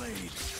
Blade!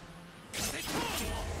impossible.